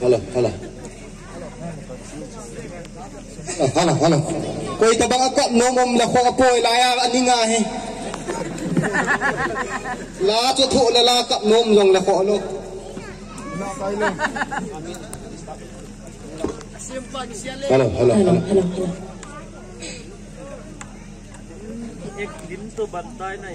Hala, hala. Ah, hala, hala. Koy tabang ako no mom la ko apoy la ya ani nga he. La cho tho la la kap nom long la ko lo. Hala, hala, hello hala. hello hello एक दिन तो बनता है ना